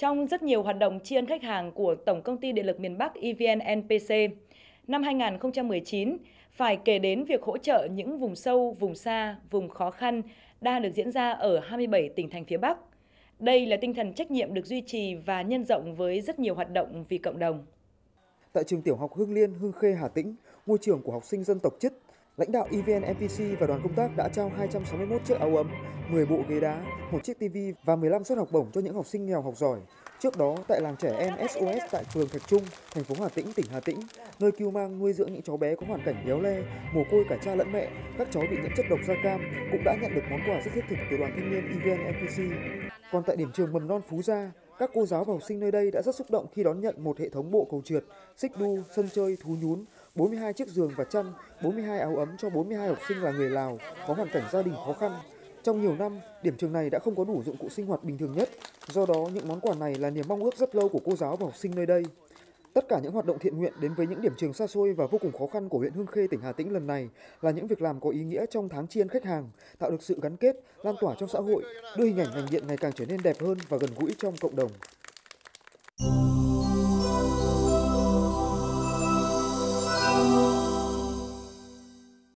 Trong rất nhiều hoạt động tri ân khách hàng của Tổng công ty Điện lực miền Bắc EVN NPC, năm 2019 phải kể đến việc hỗ trợ những vùng sâu, vùng xa, vùng khó khăn đang được diễn ra ở 27 tỉnh thành phía Bắc. Đây là tinh thần trách nhiệm được duy trì và nhân rộng với rất nhiều hoạt động vì cộng đồng. Tại trường tiểu học Hương Liên, Hương Khê, Hà Tĩnh, ngôi trường của học sinh dân tộc chất, lãnh đạo EVN NPC và đoàn công tác đã trao 261 chiếc áo ấm, 10 bộ ghế đá, một chiếc TV và 15 suất học bổng cho những học sinh nghèo học giỏi. Trước đó, tại làng trẻ em SOS tại phường Thạch Trung, thành phố Hà Tĩnh, tỉnh Hà Tĩnh, nơi cứu mang nuôi dưỡng những cháu bé có hoàn cảnh éo le, mồ côi cả cha lẫn mẹ, các cháu bị nhiễm chất độc da cam cũng đã nhận được món quà rất thiết thực từ đoàn thanh niên EVN NPC. Còn tại điểm trường mầm non Phú Gia, các cô giáo và học sinh nơi đây đã rất xúc động khi đón nhận một hệ thống bộ cầu trượt, xích đu, sân chơi, thú nhún, 42 chiếc giường và chăn, 42 áo ấm cho 42 học sinh là người Lào có hoàn cảnh gia đình khó khăn. Trong nhiều năm, điểm trường này đã không có đủ dụng cụ sinh hoạt bình thường nhất, do đó những món quà này là niềm mong ước rất lâu của cô giáo và học sinh nơi đây. Tất cả những hoạt động thiện nguyện đến với những điểm trường xa xôi và vô cùng khó khăn của huyện Hương Khê, tỉnh Hà Tĩnh lần này là những việc làm có ý nghĩa trong tháng chiên khách hàng, tạo được sự gắn kết, lan tỏa trong xã hội, đưa hình ảnh ngành điện ngày càng trở nên đẹp hơn và gần gũi trong cộng đồng.